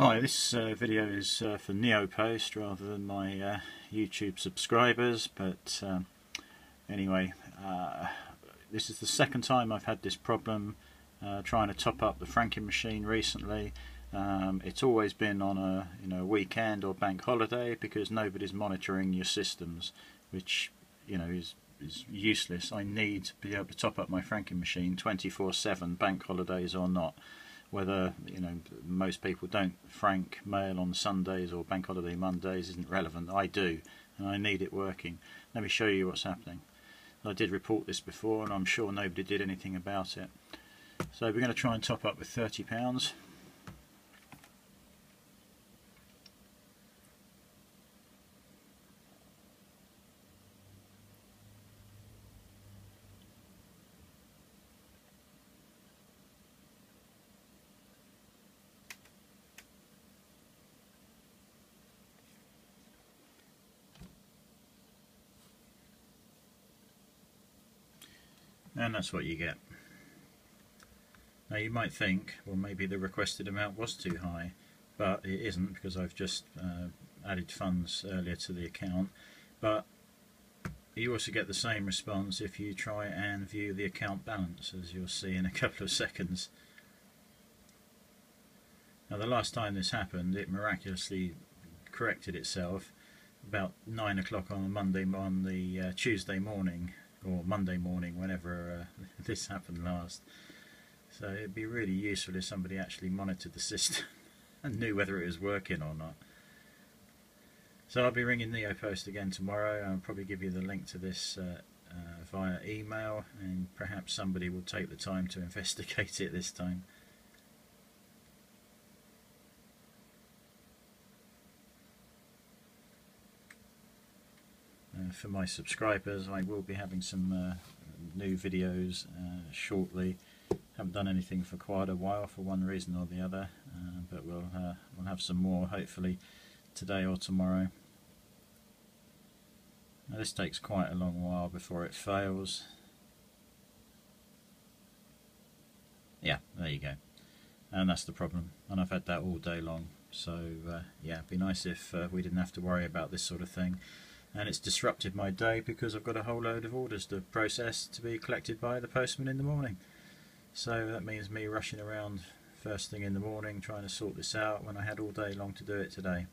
Hi, this uh, video is uh, for Neopost rather than my uh, YouTube subscribers, but um, anyway, uh, this is the second time I've had this problem uh, trying to top up the franking machine recently. Um, it's always been on a you know weekend or bank holiday because nobody's monitoring your systems, which you know is is useless. I need to be able to top up my franking machine 24/7, bank holidays or not whether you know most people don't frank mail on Sundays or bank holiday Mondays isn't relevant. I do, and I need it working. Let me show you what's happening. I did report this before, and I'm sure nobody did anything about it. So we're going to try and top up with £30. And that's what you get. Now you might think, well maybe the requested amount was too high, but it isn't because I've just uh, added funds earlier to the account. But you also get the same response if you try and view the account balance, as you'll see in a couple of seconds. Now the last time this happened, it miraculously corrected itself about 9 o'clock on Monday on the uh, Tuesday morning or Monday morning, whenever uh, this happened last. So it'd be really useful if somebody actually monitored the system and knew whether it was working or not. So I'll be ringing Neopost again tomorrow. I'll probably give you the link to this uh, uh, via email, and perhaps somebody will take the time to investigate it this time. Uh, for my subscribers I will be having some uh, new videos uh, shortly. Haven't done anything for quite a while for one reason or the other uh, but we'll uh, we'll have some more hopefully today or tomorrow. Now this takes quite a long while before it fails. Yeah there you go. And that's the problem and I've had that all day long. So uh, yeah it'd be nice if we didn't have to worry about this sort of thing and it's disrupted my day because I've got a whole load of orders to process to be collected by the postman in the morning. So that means me rushing around first thing in the morning trying to sort this out when I had all day long to do it today.